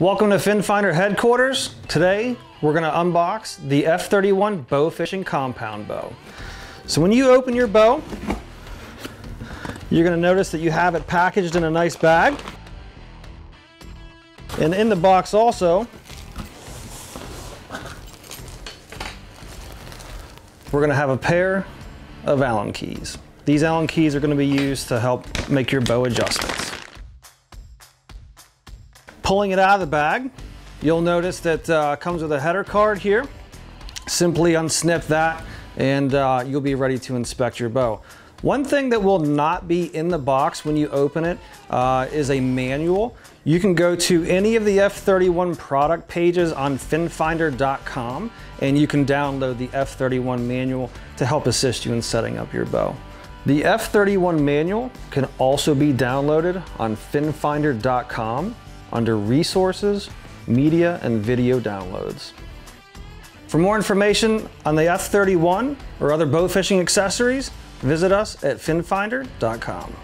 Welcome to FinFinder headquarters. Today, we're gonna unbox the F31 Bow Fishing Compound Bow. So when you open your bow, you're gonna notice that you have it packaged in a nice bag. And in the box also, we're gonna have a pair of Allen keys. These Allen keys are gonna be used to help make your bow adjustments. Pulling it out of the bag, you'll notice that uh, comes with a header card here. Simply unsnip that and uh, you'll be ready to inspect your bow. One thing that will not be in the box when you open it uh, is a manual. You can go to any of the F31 product pages on finfinder.com and you can download the F31 manual to help assist you in setting up your bow. The F31 manual can also be downloaded on finfinder.com under Resources, Media and Video Downloads. For more information on the F31 or other bow fishing accessories, visit us at finfinder.com.